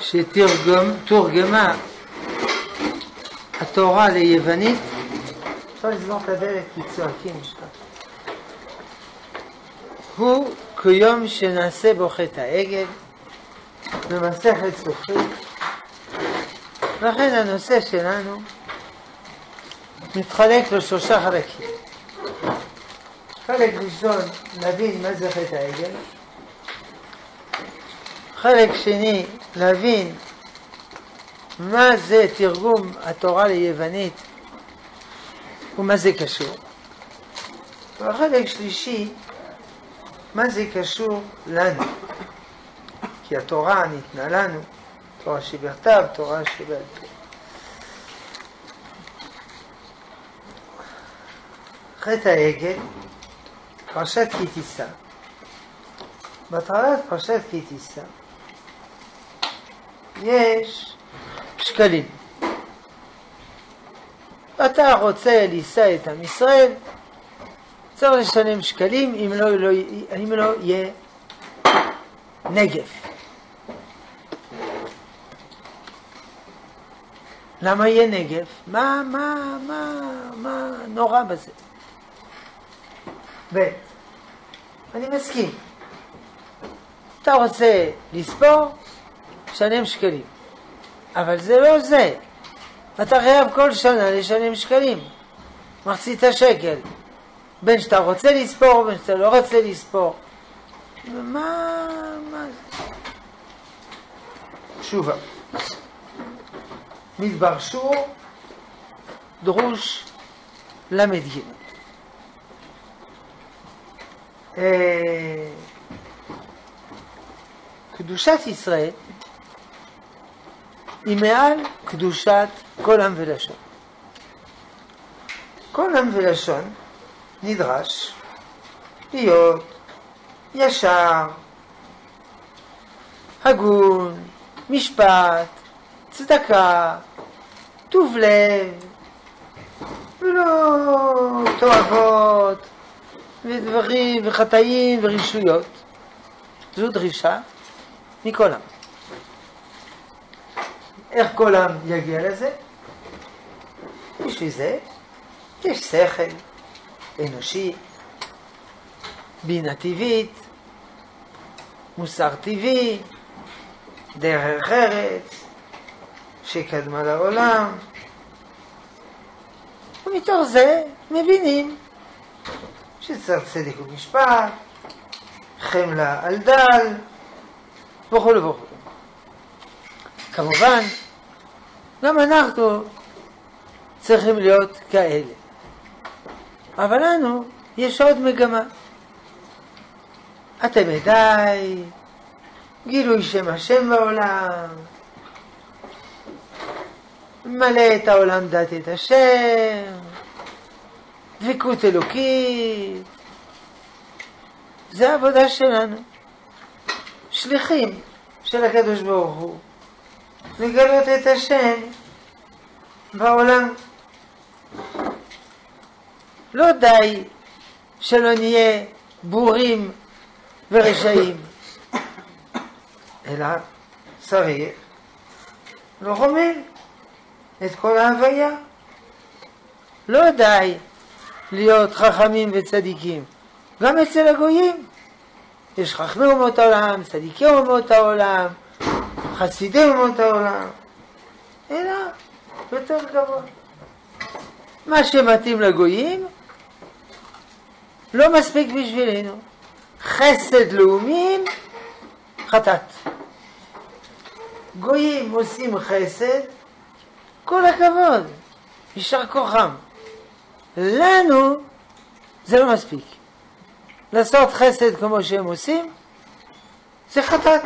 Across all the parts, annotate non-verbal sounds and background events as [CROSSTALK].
שתורגמה התורה ליוונית, אפשר לסגור את הדלת כי צועקים שם. הוא כיום שנעשה בו חטא העגל במסכת סופית, לכן הנושא שלנו מתחלק לשלושה חלקים. חלק ראשון, להבין מה זה חטא העגל. חלק שני, להבין מה זה תרגום התורה ליוונית ומה זה קשור. והחלק שלישי, מה זה קשור לנו. כי התורה ניתנה לנו, תורה שבכתב, תורה שבעל פה. חטא העגל, פרשת כי תישא. בהתחלת פרשת כי תישא יש שקלים. אתה רוצה לישא את עם ישראל, צריך לשלם שקלים אם לא, לא, אם לא יהיה נגף. למה יהיה נגף? מה, מה, מה, מה נורא בזה? ב. אני מסכים. אתה רוצה לספור, שלם שקלים. אבל זה לא זה. אתה חייב כל שנה לשלם שקלים. מחצית השקל. בין שאתה רוצה לספור ובין שאתה לא רוצה לספור. מה... מה זה? תשובה. מדבר שור, דרוש ל"ג. אה, קדושת ישראל היא מעל קדושת כל עם ולשון. כל עם ולשון נדרש להיות ישר, הגון, משפט, צדקה, טוב לב, ולא תועבות, ודברים, וחטאים, ורשויות. זו דרישה מכל עם. איך כל עם יגיע לזה? בשביל זה יש שכל אנושי, בינה טבעית, מוסר טבעי, דרך ארץ שקדמה לעולם, ומתוך זה מבינים שצריך צדק ומשפט, חמלה על דל, וכו' וכו'. כמובן, גם אנחנו צריכים להיות כאלה. אבל לנו יש עוד מגמה. אתם עדיי, גילוי שם השם בעולם, מלא את העולם דת את השם, דבקות אלוקית, זה העבודה שלנו. שליחים של הקדוש ברוך הוא, לגלות את השם בעולם. לא די שלא נהיה בורים ורשעים, אלא צריך לרומם את כל ההוויה. לא די להיות חכמים וצדיקים, גם אצל הגויים. יש חכמי אומות העולם, צדיקי אומות העולם, חסידי אומות העולם, אלא יותר גבוה. מה שמתאים לגויים לא מספיק בשבילנו. חסד לאומים, חטאת. גויים עושים חסד, כל הכבוד, יישר כוחם. לנו זה לא מספיק. לעשות חסד כמו שהם עושים, זה חטאת.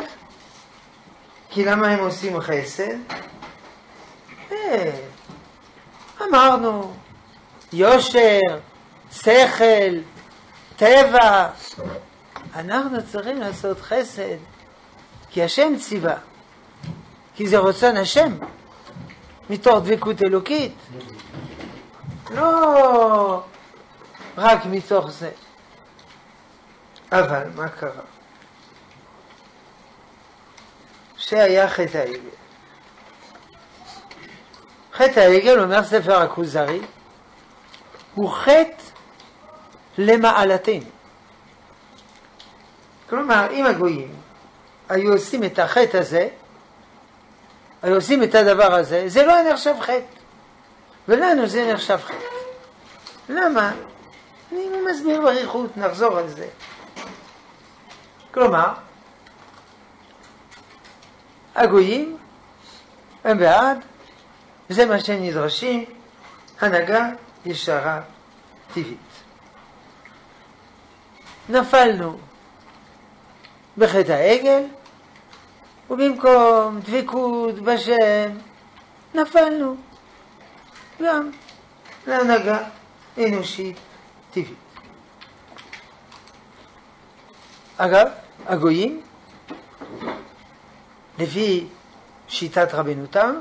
כי למה הם עושים חסד? אה, אמרנו, יושר, שכל, טבע. אנחנו צריכים לעשות חסד, כי השם ציווה, כי זה רצון השם, מתוך דבקות אלוקית. לא רק מתוך זה. אבל מה קרה? שהיה חטא העגל. חטא העגל, אומר ספר הכוזרי, הוא חטא למעלתנו. כלומר, אם הגויים היו עושים את החטא הזה, היו עושים את הדבר הזה, זה לא היה נחשב חטא. ולנו זה נחשב חטא. למה? אני מסביר באריכות, נחזור על זה. כלומר, הגויים הם בעד, זה מה שהם נדרשים, הנהגה ישרה טבעית. נפלנו בחטא העגל, ובמקום דבקות בשם, נפלנו גם להנהגה אנושית טבעית. אגב, הגויים, לפי שיטת רבנו תם,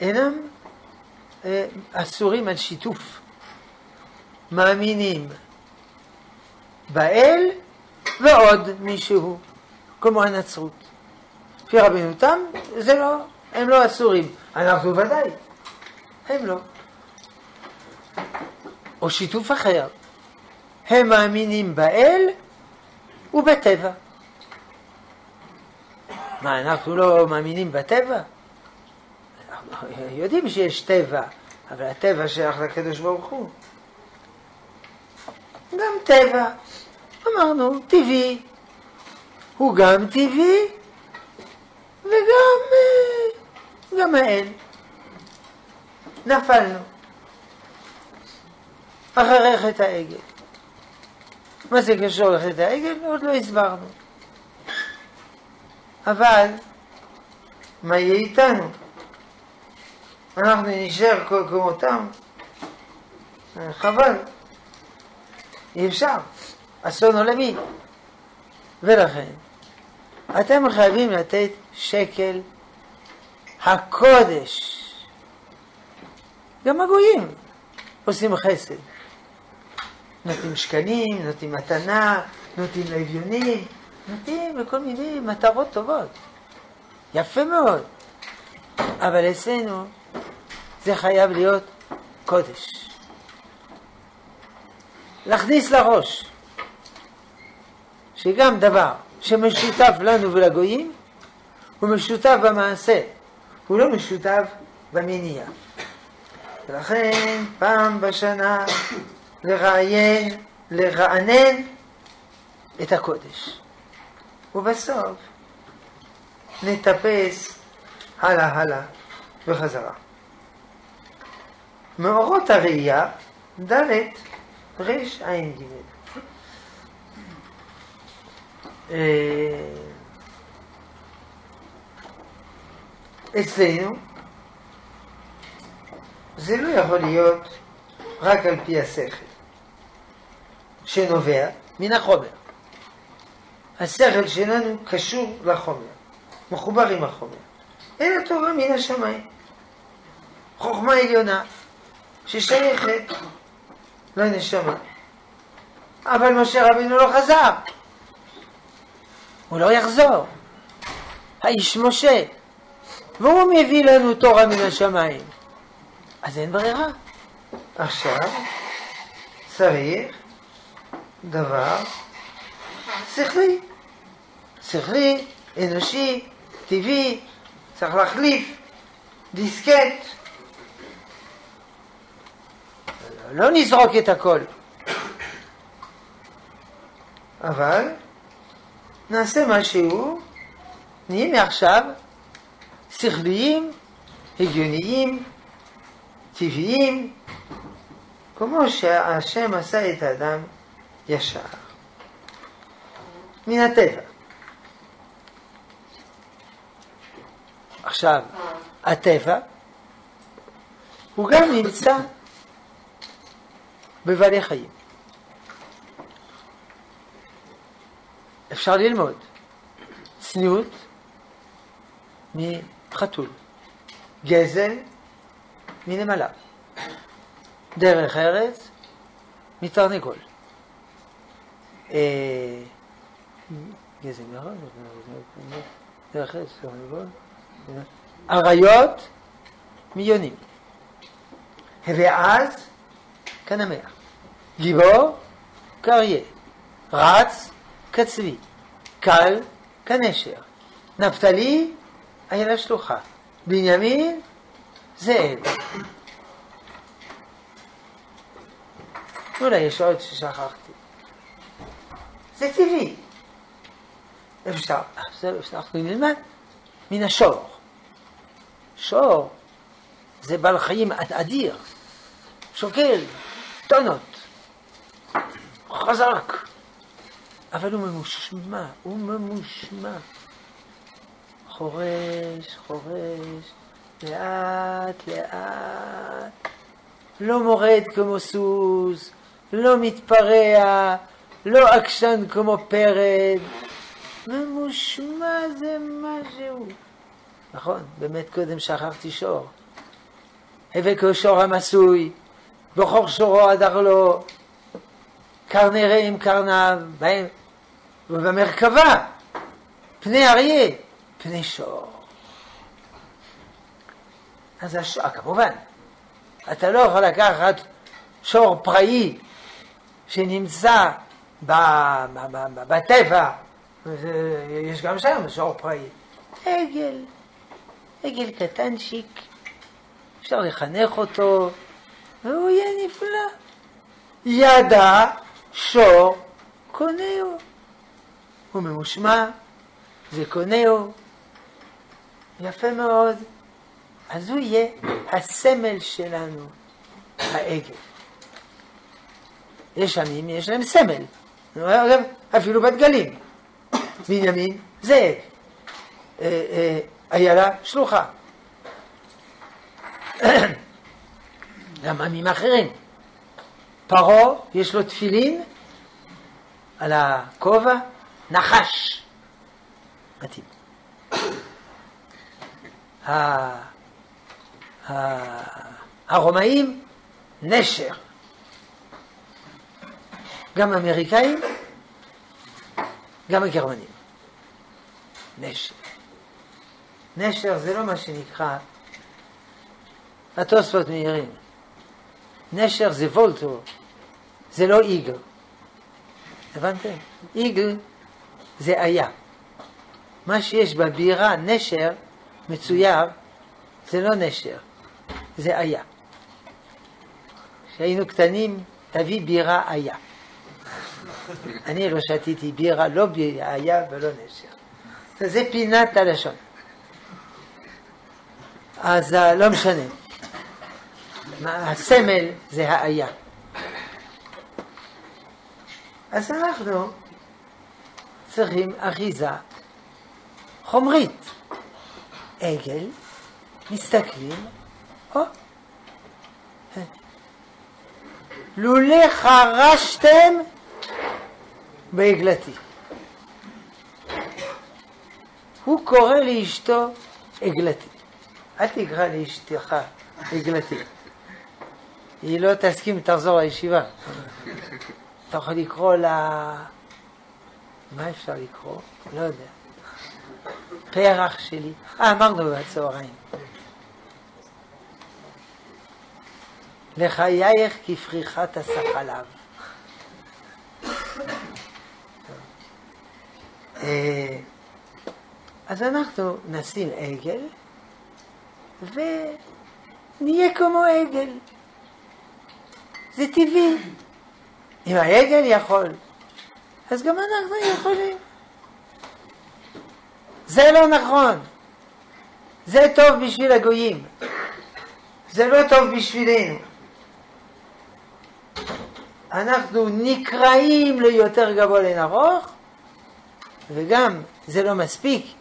אינם אה, אסורים על שיתוף. מאמינים באל ועוד מישהו, כמו הנצרות. לפי רבנו תם, זה לא, הם לא אסורים. אנחנו ודאי, הם לא. או שיתוף אחר, הם מאמינים באל ובטבע. מה, אנחנו לא מאמינים בטבע? יודעים שיש טבע, אבל הטבע שייך לקדוש ברוך הוא. גם טבע, אמרנו, טבעי. הוא גם טבעי וגם אה, גם האל. נפלנו. אחרי חטא העגל. מה זה קשור לחטא העגל? עוד לא הסברנו. אבל, מה יהיה איתנו? אנחנו נשאר כמותם? חבל. אי אפשר. אסון עולמי. ולכן, אתם חייבים לתת שקל הקודש. גם הגויים עושים חסד. נותנים שקנים, נותנים מתנה, נותנים לאביונים, נותנים לכל מיני מטרות טובות. יפה מאוד. אבל אצלנו זה חייב להיות קודש. להכניס לראש שגם דבר שמשותף לנו ולגויים הוא משותף במעשה, הוא לא משותף במניע. ולכן פעם בשנה לראיין, לרענן את הקודש. ובסוף נטפס הלאה הלאה וחזרה. מאורות הראייה, ד' רע"ג. אה, אצלנו זה לא יכול להיות רק על פי השכל, שנובע מן החומר. השכל שלנו קשור לחומר, מחובר עם החומר. אין התורה מן השמיים. חוכמה עליונה ששייכת לנשמה. אבל משה רבינו לא חזר. הוא לא יחזור. האיש משה. והוא מביא לנו תורה מן השמיים. אז אין ברירה. עכשיו צריך דבר שכלי. שכלי, אנושי, טבעי, צריך להחליף דיסקט. לא נזרוק את הכל. אבל נעשה משהו, נהיה מעכשיו שכליים, הגיוניים, טבעיים, כמו שהשם עשה את האדם ישר. מן הטבע. עכשיו, הטבע הוא גם נמצא בבעלי חיים. אפשר ללמוד צניעות מחתול, גזל מנמלה, דרך ארץ מתרנגול. גזל מאוד, דרך אריות מיונים. ואז כנמר. גיבור כאריה. רץ כצבי. קל כנשר. נפתלי איילה שלוחה. בנימין זאב. אולי יש עוד ששכחתי. זה טבעי. אפשר, אנחנו נלמד מן השור. שור זה בעל חיים אדיר, שוקל טונות, חזק, אבל הוא ממושמע, הוא ממושמע. חורש, חורש, לאט לאט, לא מורד כמו סוס, לא מתפרע, לא עקשן כמו פרד, ממושמע זה משהו. נכון, באמת קודם שכחתי שור. הווה שור המסוי, בכור שורו הדר לו, קרנרה עם קרניו, בהם, ובמרכבה, פני אריה, פני שור. אז השור, כמובן, אתה לא יכול לקחת שור פראי שנמצא בטבע, יש גם שם שור פראי. עגל, עגל קטנצ'יק, אפשר לחנך אותו, והוא יהיה נפלא. ידע שור קונהו. הוא ממושמע, זה קונהו. יפה מאוד. אז הוא יהיה הסמל שלנו, העגל. יש עמים, יש להם סמל. אפילו בדגלים. בנימין זאב. איילה אה, שלוחה. גם עמים אחרים. פרעה, יש לו תפילין על הכובע, נחש. מתאים. הרומאים, נשר. גם האמריקאים, גם הגרמנים. נשר. נשר זה לא מה שנקרא התוספות מהירים. נשר זה וולטו, זה לא איגל. הבנתם? איגל זה היה. מה שיש בבירה, נשר, מצויר, זה לא נשר, זה היה. כשהיינו קטנים, תביא בירה היה. [LAUGHS] אני לא שתיתי בירה, לא היה ולא נשר. זה פינת הלשון. אז אה, לא משנה. הסמל זה האיה. אז אנחנו צריכים אחיזה חומרית. עגל, מסתכלים, או, לולא חרשתם בעגלתי. הוא קורא לאשתו עגלתי. אל תקרא לאשתך עגלתי. היא לא תסכים, תחזור לישיבה. אתה יכול לקרוא לה... מה אפשר לקרוא? לא יודע. פרח שלי. אה, אמרנו בצהריים. לחייך כפריחת הסחלב. אה, אז אנחנו נשים עגל ונהיה כמו עגל. זה טבעי. אם העגל יכול, אז גם אנחנו יכולים. זה לא נכון. זה טוב בשביל הגויים. זה לא טוב בשבילנו. אנחנו נקראים ליותר גבוה לאין ארוך, וגם זה לא מספיק.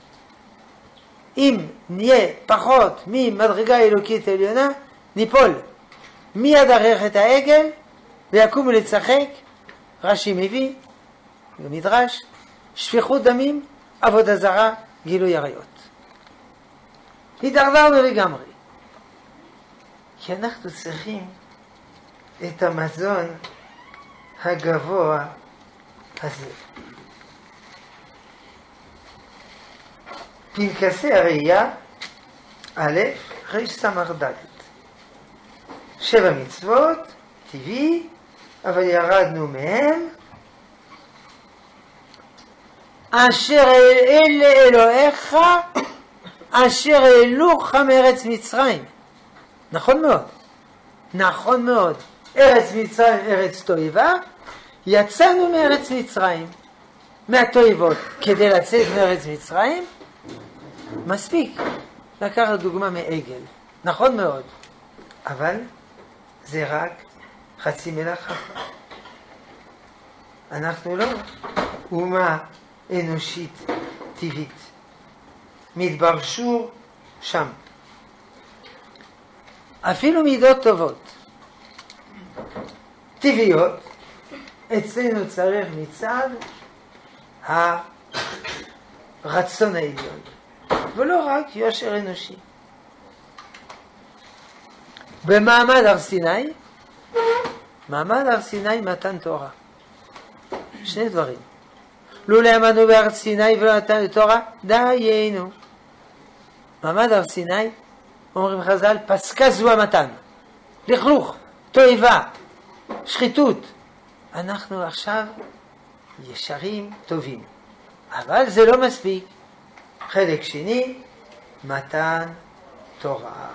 אם נהיה פחות ממדרגה אלוקית עליונה, ניפול. מיד ערך את העגל ויקומו לצחק, רש"י מביא, במדרש, שפיכות דמים, עבודה זרה, גילוי עריות. הידרדרנו לגמרי. כי אנחנו צריכים את המזון הגבוה הזה. פנקסי הראייה, א', רס"ד. שבע מצוות, טבעי, אבל ירדנו מהם. אשר אלה אלוהיך, אשר העלוך מארץ מצרים. נכון מאוד. נכון מאוד. ארץ מצרים, ארץ תועבה, יצאנו מארץ מצרים, מהתועבות, כדי לצאת מארץ מצרים, מספיק לקחת דוגמה מעגל. נכון מאוד. אבל זה רק חצי מלאכה. אנחנו לא אומה אנושית טבעית. מדבר שור שם. אפילו מידות טובות, טבעיות, אצלנו צריך מצד הרצון העליון, ולא רק יושר אנושי. במעמד הר סיני, מעמד הר סיני מתן תורה. שני דברים. לולא עמדנו בהר סיני ולא נתנו תורה, דיינו. מעמד הר סיני, אומרים חז"ל, פסקה זו המתן. לכלוך, תועבה, שחיתות. אנחנו עכשיו ישרים, טובים. אבל זה לא מספיק. חלק שני, מתן תורה.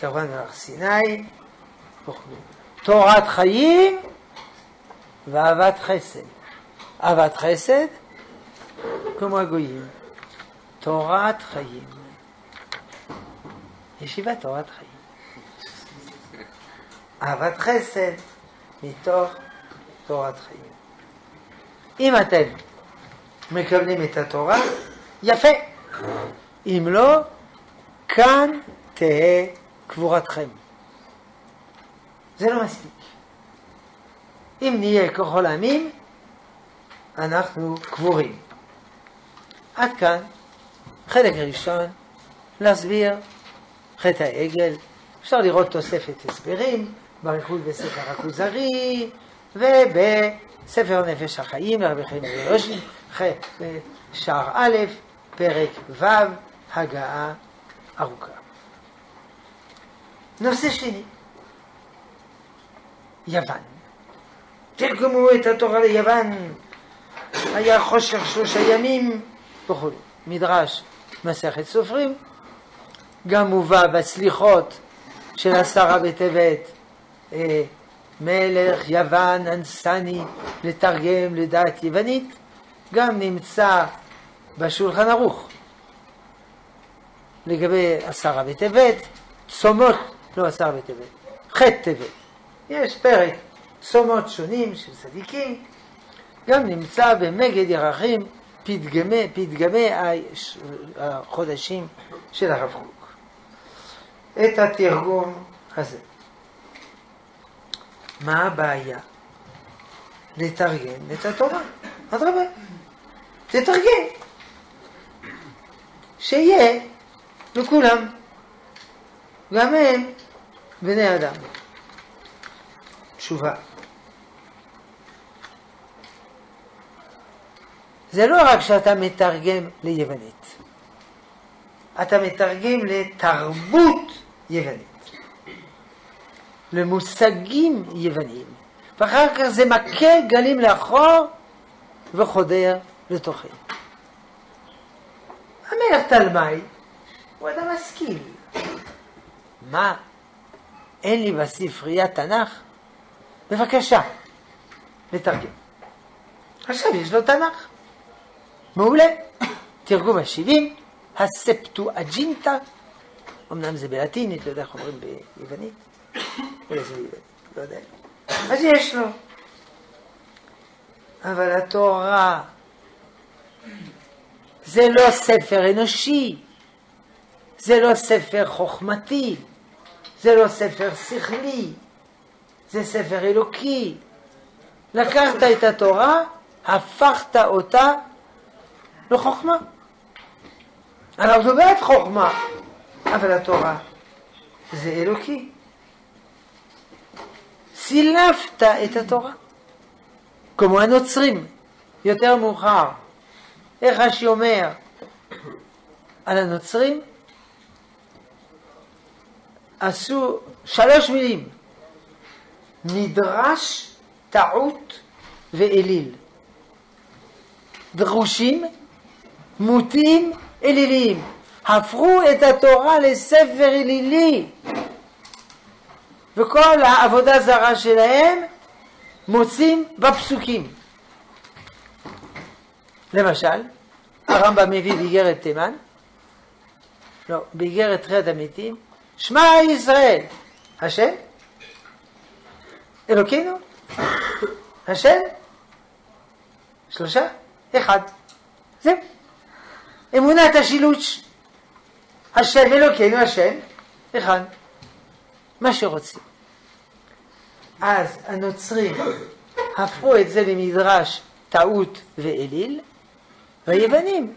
קרבן מהר סיני, תורת חיים ואהבת חסד. אהבת חסד, כמו הגויים, תורת חיים. ישיבת תורת חיים. אהבת חסד מתוך תורת חיים. אם אתם מקבלים את התורה, יפה. אם לא, כאן תהא קבורתכם. זה לא מספיק. אם נהיה ככל העמים, אנחנו קבורים. עד כאן חלק ראשון, להסביר חטא העגל. אפשר לראות תוספת הסברים באריכות בספר הכוזרי ובספר נפש החיים לרבי חיים אלושים, שער א', פרק ו', הגעה ארוכה. נושא שני, יוון. תרגמו את התורה ליוון, היה חושך שלושה ימים וכו'. מדרש מסכת סופרים, גם מובא בסליחות של עשרה בטבת, אה, מלך יוון אנסני לתרגם לדעת יוונית, גם נמצא בשולחן ערוך לגבי עשרה בטבת, צומות לא עשר בטבת, ח' טבת. יש פרק צומות שונים של צדיקים, גם נמצא במגד ירחים פתגמי, פתגמי החודשים של הרב קוק. את התרגום הזה. מה הבעיה? לתרגם את התורה. אדרבה, תתרגם. שיהיה לכולם. גם הם בני אדם. תשובה. זה לא רק שאתה מתרגם ליוונית, אתה מתרגם לתרבות יוונית, למושגים יווניים, ואחר כך זה מכה גלים לאחור וחודר לתוכן. המלך תלמי הוא אדם משכיל. מה אין לי בספרייה תנ"ך? בבקשה, לתרגם. עכשיו יש לו תנ"ך. מעולה. תרגום השבעים, הספטואג'ינטה, אמנם זה בלטינית, לא יודע איך אומרים ביוונית, אולי זה ביוונית, לא יודע. אז יש לו. אבל התורה זה לא ספר אנושי, זה לא ספר חוכמתי, זה לא ספר שכלי, זה ספר אלוקי. לקחת את התורה, הפכת אותה לחוכמה. אנחנו בעד חוכמה, אבל התורה זה אלוקי. סילפת את התורה. כמו הנוצרים, יותר מאוחר. איך רש"י אומר על הנוצרים? עשו שלוש מילים, מדרש, טעות ואליל. דרושים, מוטים, אליליים. הפכו את התורה לספר אלילי. וכל העבודה זרה שלהם מוצאים בפסוקים. למשל, הרמב"ם מביא באיגרת תימן, לא, באיגרת תחיית המתים, שמע ישראל, השם, אלוקינו, השם, שלושה, אחד, זהו. אמונת השילוש, השם אלוקינו, השם, אחד, מה שרוצים. אז הנוצרים הפכו את זה למדרש טעות ואליל, והיוונים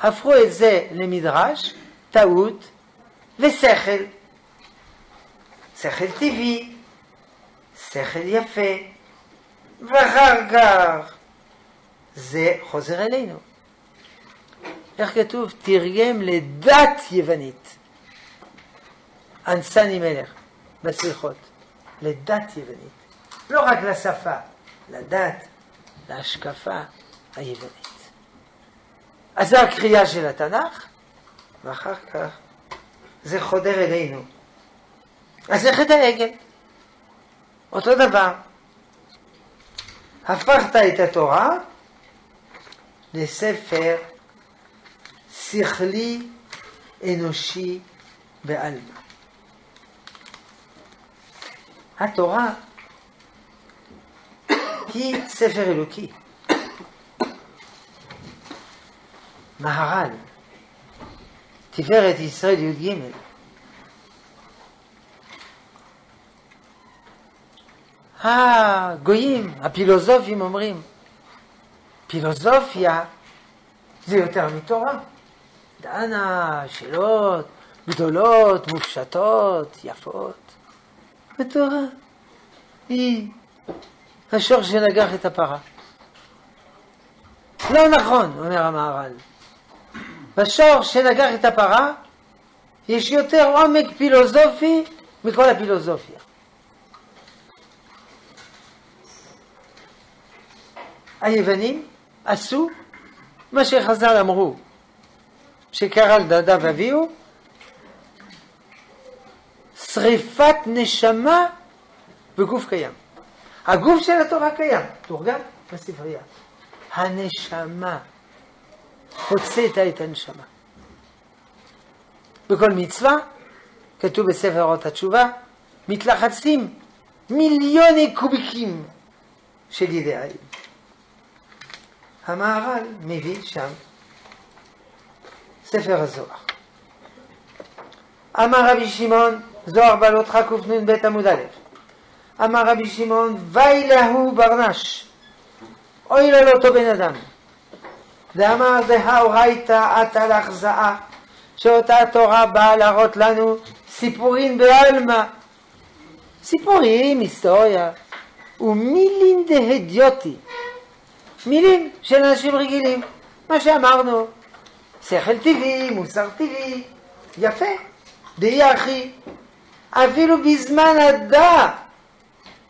הפכו את זה למדרש טעות ושכל. שכל טבעי, שכל יפה, ואחר כך זה חוזר אלינו. איך כתוב? תרגם לדת יוונית. אנסני מלך בסליחות. לדת יוונית. לא רק לשפה, לדת, להשקפה היוונית. אז זו הקריאה של התנ"ך, ואחר כך זה חודר אלינו. אז זה חטא העגל. אותו דבר. הפכת את התורה לספר שכלי אנושי בעלמא. התורה היא ספר אלוקי. מהר"ל, תפארת ישראל י"ג. הגויים, הפילוסופים אומרים, פילוסופיה זה יותר מתורה. דנה שאלות גדולות, מופשטות, יפות. התורה היא השור שנגח את הפרה. לא נכון, אומר המהר"ל. בשור שנגח את הפרה יש יותר עומק פילוסופי מכל הפילוסופיה. היוונים עשו מה שחז"ל אמרו, שקרה לדדה ואביהו, שריפת נשמה בגוף קיים. הגוף של התורה קיים, תורגם בספרייה. הנשמה, הוצאת את הנשמה. בכל מצווה, כתוב בספר אורות התשובה, מתלחצים מיליוני קוביקים של אידאלים. המהר"ל מביא שם ספר הזוהר. אמר רבי שמעון, זוהר בעלותך קנ"ב עמוד א', אמר רבי שמעון, וי להו ברנש, אוי לו לאותו בן אדם. ואמר דהאורייתא עתה להחזאה, שאותה התורה באה להראות לנו סיפורים בעלמא. סיפורים, היסטוריה, ומילין דהדיוטי, מילים של אנשים רגילים, מה שאמרנו, שכל טבעי, מוסר טבעי, יפה, דהי אחי, אפילו בזמן הדע,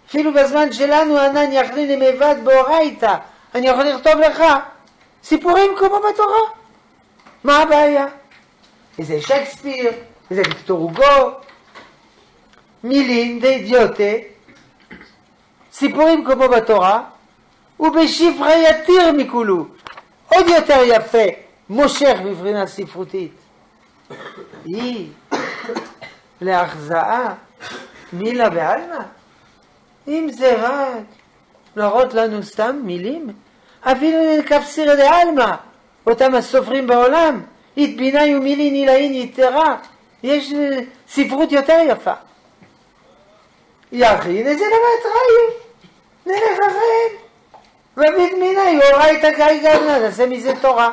אפילו בזמן שלנו ענן יכלין למבד באורייתא, אני יכול לכתוב לך סיפורים כמו בתורה. מה הבעיה? איזה שייקספיר, איזה ויקטור הוגו, מילים דאידיוטה, סיפורים כמו בתורה, ובשפרי יתיר מכולו, עוד יותר יפה, מושך מבחינה ספרותית. היא להחזאה מילה בעלמא. אם זה רק להראות לנו סתם מילים, אפילו נקפסירא דעלמא, אותם הסופרים בעולם, התביני ומילין עילאין יתרה, יש ספרות יותר יפה. יכין איזה לבט ראיו, נלך אחריהם. רבי מיני אורייתא גיא גלנה, נעשה מזה תורה.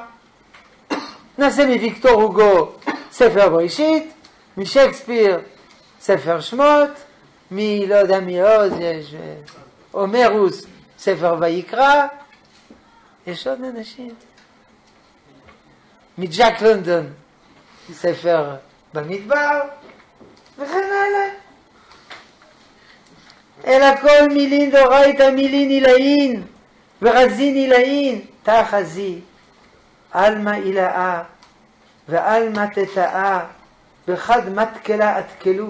נעשה מוויקטור הוגו ספר בראשית, משייקספיר ספר שמות, מי לא יודע מי עוד יש, הומרוס ספר ויקרא, יש עוד אנשים. מג'ק לונדון, ספר במדבר, וכן הלאה. אלא כל מילין דאורייתא מילין עילאין, ורזין עילאין, תחזי, עלמא עילאה, ועלמא תתאה, וחד מתקלה אתקלו,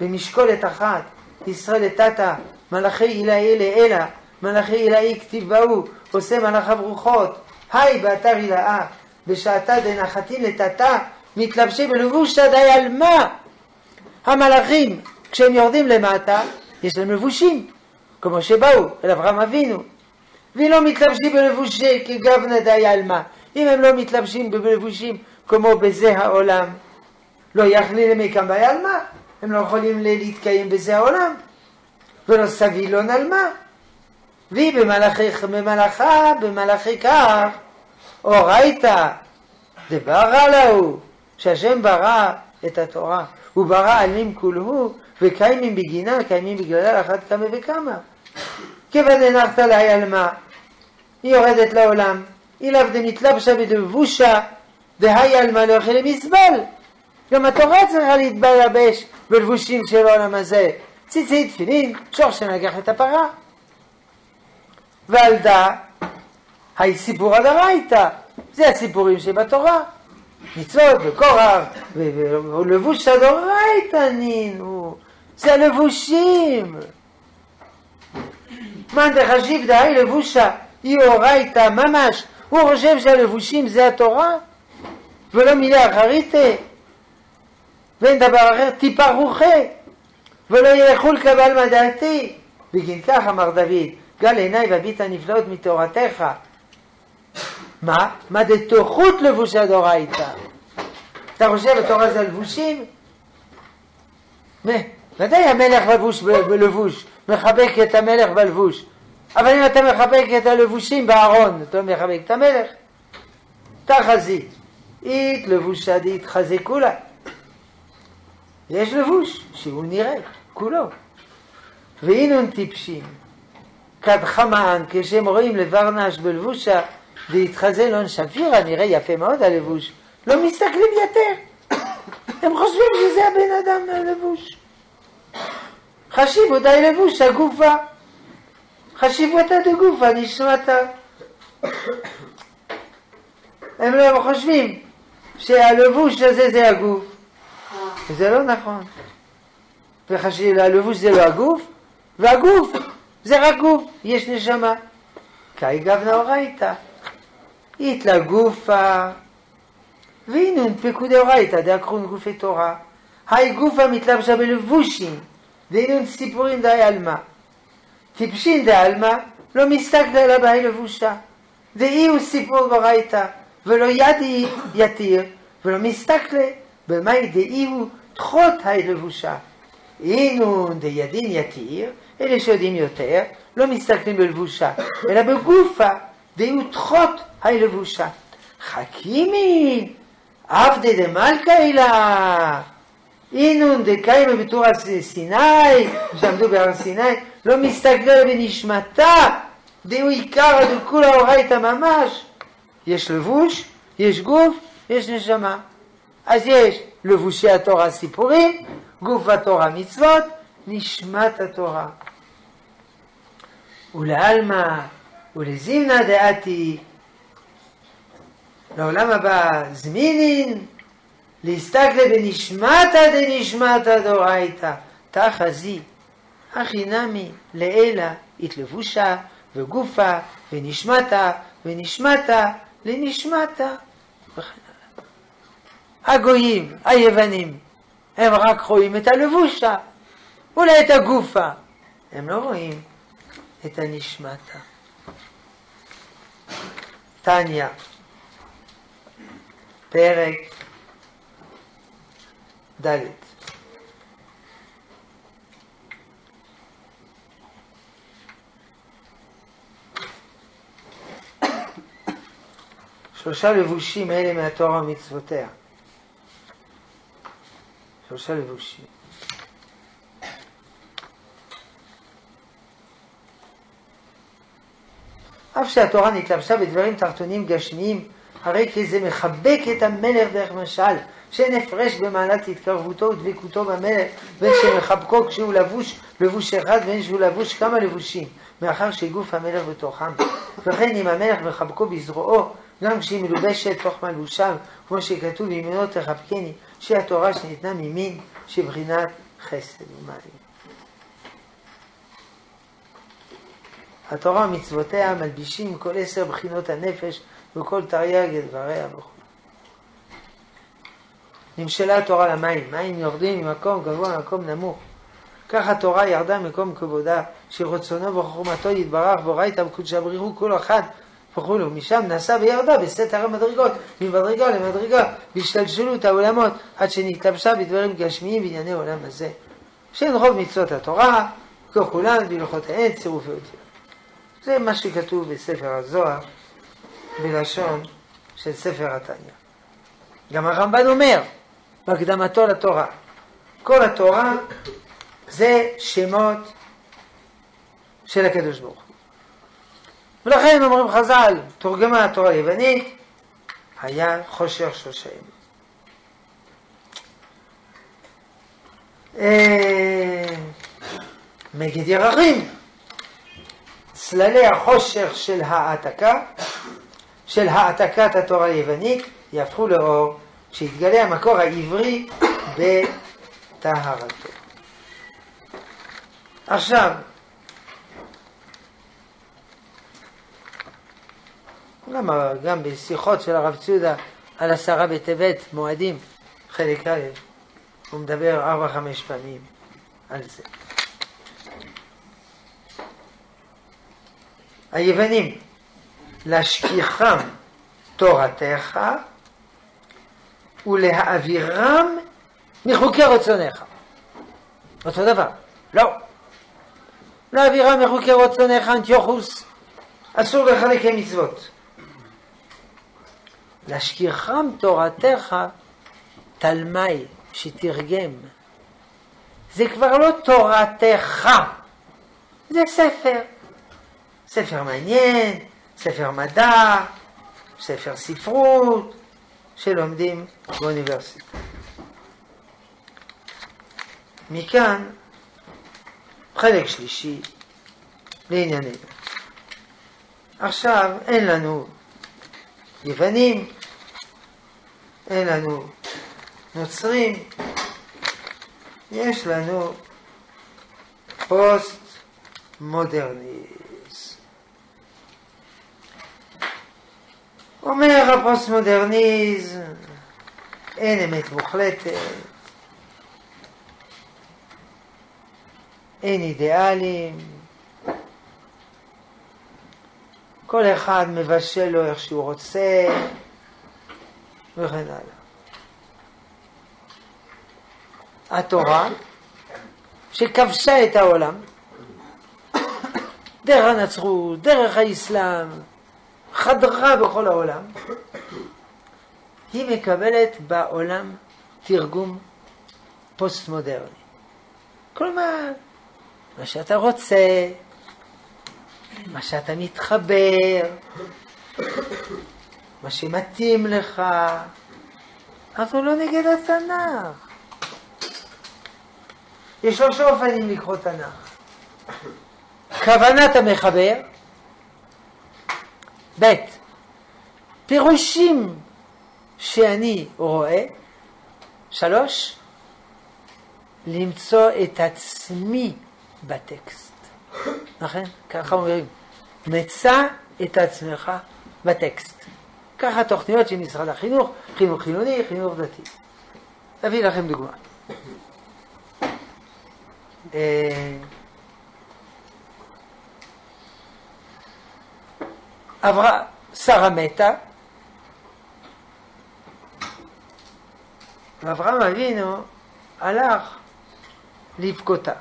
במשקולת אחת, ישראל לטאטא, מלאכי עילאי לאלה, מלאכי עילאי כתיב באו, עושה מלאכיו רוחות, היי באתר עילאה, בשעתה דנחתין לטאטא, מתלבשים בלבושה די על מה? המלאכים, כשהם יורדים למטה, יש להם לבושים, כמו שבאו אל אברהם אבינו. ואם לא מתלבשים בלבושי כגבנה די? אם הם לא מתלבשים בלבושים כמו בזה העולם, לא יכלי למקם בי על מה? הם לא יכולים להתקיים בזה העולם. ולא סבילון על מה? והיא במלאכי, במלאכה, במלאכי כך, אורייתא דברא להו, שהשם ברא את התורה, הוא ברא עלים כולהו, וקיימים בגינה, קיימים בגללה אחת כמה וכמה. כיוון הנחת לה על מה? היא יורדת לעולם, היא לאו דמתלבשה בדבושה, דהי על מה לא יאכל למזבל. גם התורה צריכה להתבלבש בלבושים של העולם הזה. ציצי תפילין, שור שנגח את הפרה. ועל דא, היי סיפור הדרייתא, זה הסיפורים שבתורה. מצוות וקורח ולבוש הדורייתא נינו, זה הלבושים. מאן דחשיב דהי לבושה היא אורייתא ממש, הוא חושב שהלבושים זה התורה ולא מילה אחריתה ואין דבר אחר, טיפה רוחה ולא יחול קבל מדעתי. בגין כך אמר דוד, גל עיניי והביט הנפלאות מתורתך. מה? מה דתוכות לבושה דורייתא? אתה חושב התורה זה לבושים? ודאי המלך לבוש בלבוש, מחבק את המלך בלבוש. אבל אם אתה מחבק את הלבושים בארון, אתה מחבק את המלך. תחזית, אית לבושה דית חזקולה. יש לבוש שהוא נראה, כולו. ואינון טיפשים, כד חמאן, כשהם רואים לברנש בלבושה, והתחזה לון שפירא, נראה יפה מאוד הלבוש, לא מסתכלים יותר. הם חושבים שזה הבן אדם מהלבוש. חשיבו די לבוש הגופה. חשיבותא דגופה נשמתה. הם לא חושבים שהלבוש הזה זה הגוף. זה לא נכון. והלבוש זה לא הגוף, והגוף זה רק גוף, יש נשמה. כאי גב נאורייתא. איתלה גופה, והנה פקודי אורייתא דאקרון גופי תורה. היי גופה מתלבשה בלבושים, והנה סיפורים די עלמא. טיפשין דעלמא לא מסתכלה אלא בהי לבושה. ואי הוא סיפור ברייתא, ולא ידי יתיר, ולא מסתכלה, במאי דאי הוא תחות היי לבושה. אינו דידין יתיר, אלה שיודעים יותר, לא מסתכלים בלבושה, אלא בגופה, דהיו תחות היי לבושה. חכימי, עבדי דמלכה אילה, אינון דקיימה בתור סיני, שעמדו בהר סיני, לא מסתגלה בנשמתה, דהו עיקר דכולה אורייתא ממש. יש לבוש, יש גוף, יש נשמה. אז יש לבושי התורה סיפורים, גוף התורה מצוות, נשמת התורה. ולעלמא ולזימנה דעתי, לעולם הבא זמינין, להסתכלה בנשמתא דנשמתא דאורייתא, תחזי, הכי נמי לעילה התלבושה וגופה ונשמתא ונשמתא לנשמתא וכן. הגויים, היוונים, הם רק רואים את הלבושה, אולי את הגופה, הם לא רואים את הנשמתא. תניא, פרק ד' שלושה לבושים אלה מהתורה ומצוותיה. שלושה לבושים. אף שהתורה נתלבשה בדברים תחתונים גשמיים, הרי כי זה מחבק את המלך דרך משל, שאין הפרש במעלת התקרבותו ודבקותו במלך, בין שמחבקו כשהוא לבוש לבוש אחד, ובין שהוא לבוש כמה לבושים, מאחר שגוף המלך בתוכם. וכן אם המלך מחבקו בזרועו, גם כשהיא מלובשת תוך מלבושיו, כמו שכתוב בימינו תחבקני, שהיא התורה שניתנה ממין, שבחינת חסד ומעלים. התורה ומצוותיה מלבישים כל עשר בחינות הנפש וכל תרי"ג את דבריה וכו'. נמשלה התורה למים, מים יורדים ממקום גבוה למקום נמוך. כך התורה ירדה ממקום כבודה, שרצונו וחוכמתו יתברך ואורייתא וקודשא בריחו כל אחד וכולו. משם נסע וירדה בסתר המדרגות, ממדרגה למדרגה, בהשתלשלות העולמות, עד שנתלבשה בדברים גשמיים בענייני עולם הזה. שאין רוב מצוות התורה, ככולן בהלכותיהן צירופי אותיות. זה מה שכתוב בספר הזוהר, בלשון של ספר התניא. גם הרמב"ן אומר, בהקדמתו לתורה, כל התורה זה שמות של הקדוש ברוך הוא. ולכן אומרים חז"ל, תורגמה התורה היוונית, היה חושך שושעים. אה, מגיד ירחים, צללי החושך של העתקה, של העתקת התורה היוונית, יהפכו לאור כשיתגלה המקור העברי בטהרתו. עכשיו, גם, גם בשיחות של הרב ציודה על עשרה בטבת, מועדים, חלק א', הוא מדבר ארבע-חמש פעמים על זה. היוונים, להשכיחם תורתך ולהעבירם מחוקי רצונך. אותו דבר. לא. להעבירם מחוקי רצונך אנטיוכוס, אסור לך לקיים מצוות. להשכיחם תורתך תלמי, שתרגם. זה כבר לא תורתך, זה ספר. ספר מעניין, ספר מדע, ספר ספרות, שלומדים באוניברסיטה. מכאן חלק שלישי לענייננו. עכשיו אין לנו יוונים, אין לנו נוצרים, יש לנו פוסט מודרני. אומר הפוסט-מודרניזם, אין אמת מוחלטת, אין אידיאלים, כל אחד מבשל לו איך שהוא רוצה, וכן הלאה. התורה, שכבשה את העולם, דרך הנצרות, דרך האסלאם, חדרה בכל העולם, היא מקבלת בעולם תרגום פוסט-מודרני. כלומר, מה שאתה רוצה, מה שאתה מתחבר, מה שמתאים לך, אנחנו לא נגד התנ"ך. יש שלושה אופנים לקרוא תנ"ך. כוונת המחבר, ב', פירושים שאני רואה, שלוש, למצוא את עצמי בטקסט. נכון? ככה אומרים. מצא את עצמך בטקסט. ככה תוכניות של משרד החינוך, חינוך חילוני, חינוך דתי. אביא לכם דוגמה. אה, עברה, שרה מתה, ואברהם אבינו הלך לבכותה.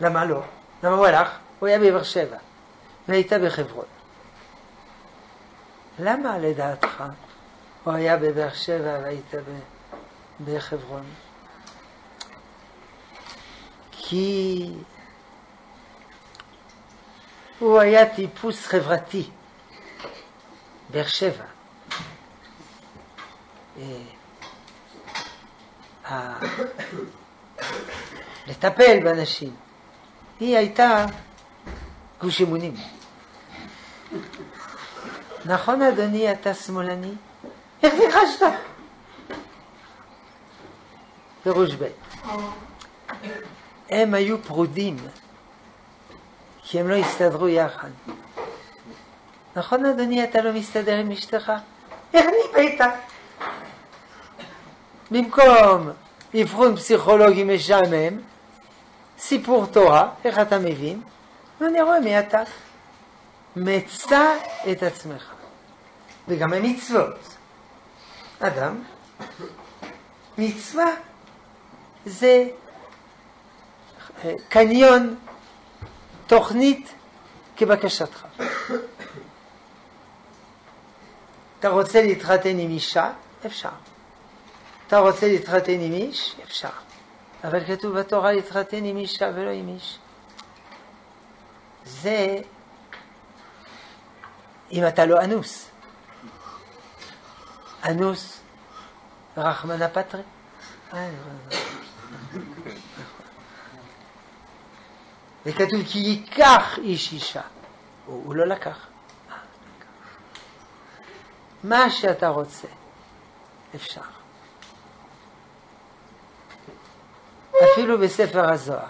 למה לא? למה הוא הלך? הוא היה בבאר שבע, והייתה בחברון. למה לדעתך הוא היה בבאר שבע והיית בחברון? כי הוא היה טיפוס חברתי. באר שבע. אה, לטפל באנשים. היא הייתה גוש אמונים. נכון אדוני, אתה שמאלני? איך ניחשת? פירוש ב' הם היו פרודים, כי הם לא הסתדרו יחד. נכון אדוני, אתה לא מסתדר עם אשתך? איך ניבאת? במקום אבחון פסיכולוגי משעמם, סיפור תורה, איך אתה מבין? ואני רואה מי אתה. מצא את עצמך. וגם המצוות. אדם, מצווה זה אה, קניון, תוכנית כבקשתך. אתה רוצה להתחתן עם אישה? אפשר. אתה רוצה להתחתן עם איש? אפשר. אבל כתוב בתורה להתחתן עם אישה ולא עם איש. זה אם אתה לא אנוס. אנוס, רחמנא פטרי. וכתוב כי ייקח איש אישה. הוא, הוא לא לקח. מה שאתה רוצה, אפשר. אפילו בספר הזוהר.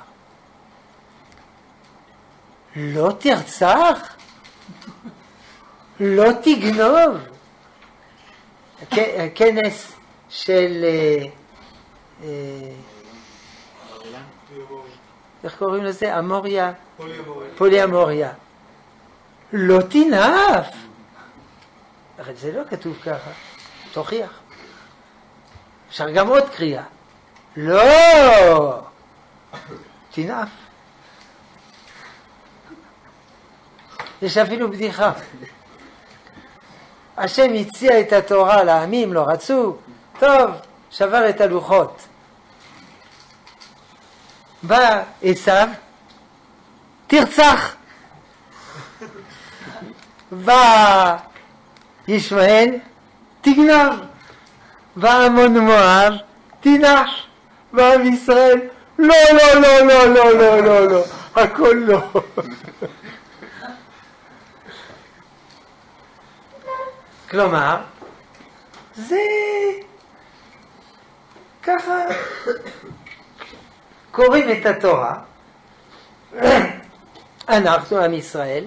לא תרצח? לא תגנוב. הכנס של... אה, אה, איך קוראים לזה? אמוריה? פוליאמוריה. לא תנאף. אבל זה לא כתוב ככה. תוכיח. אפשר גם עוד קריאה. לא! תנאף. יש אפילו בדיחה. השם הציע את התורה לעמים, לא רצו, טוב, שבר את הלוחות. בא עשיו, תרצח. בא ישמעאל, תגנב. בא עמון מואב, תנח. בא עם ישראל, לא, לא, לא, לא, לא, לא, לא, לא, הכל לא. כלומר, זה ככה קוראים את התורה, אנחנו עם ישראל,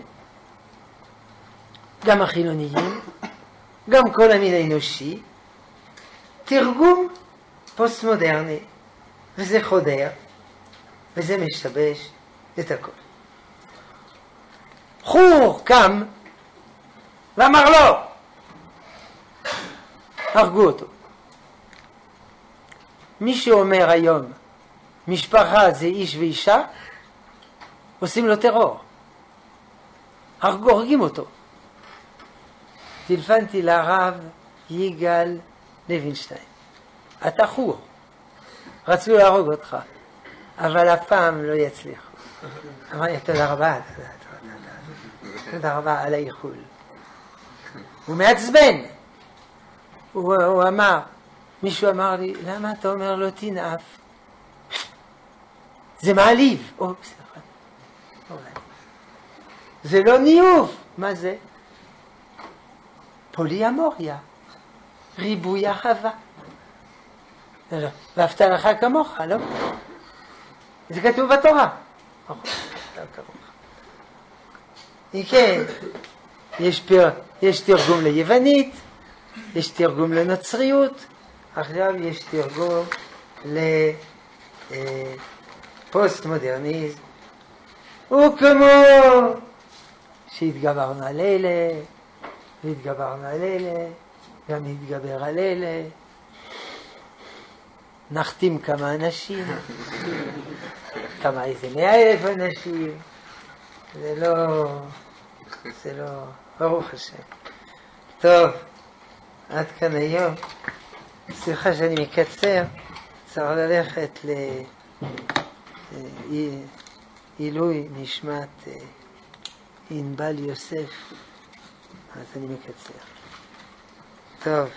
גם החילוניים, גם כל המין האנושי, תרגום פוסט מודרני, וזה חודר, וזה משבש את הכל. חור קם ואמר לא, הרגו אותו. מי שאומר היום משפחה זה איש ואישה, עושים לו טרור. הורגים אותו. טלפנתי לרב יגאל לוינשטיין. אתה חור. רצו להרוג אותך, אבל אף פעם לא יצליחו. אמרתי, תודה רבה, תודה רבה על האיחול. הוא מעצבן. הוא, הוא אמר, מישהו אמר לי, למה אתה אומר לא תנאף? זה מעליב. או, סליחה. זה לא ניאוף. מה זה? פוליאמוריה. ריבוי אהבה. ואהבת לך כמוך, לא? זה כתוב בתורה. אם כן, יש, יש תרגום ליוונית, יש תרגום לנוצריות, עכשיו יש תרגום לפוסט מודרניזם. וכמו שהתגברנו על אלה, והתגברנו על אלה, גם נתגבר על אלה. נחתים כמה אנשים, כמה איזה מאה אלף אנשים, זה לא, זה לא, ברוך השם. טוב. עד כאן היום. סליחה שאני מקצר, צריך ללכת לעילוי אה, נשמת אה, ענבל יוסף, אז אני מקצר. טוב.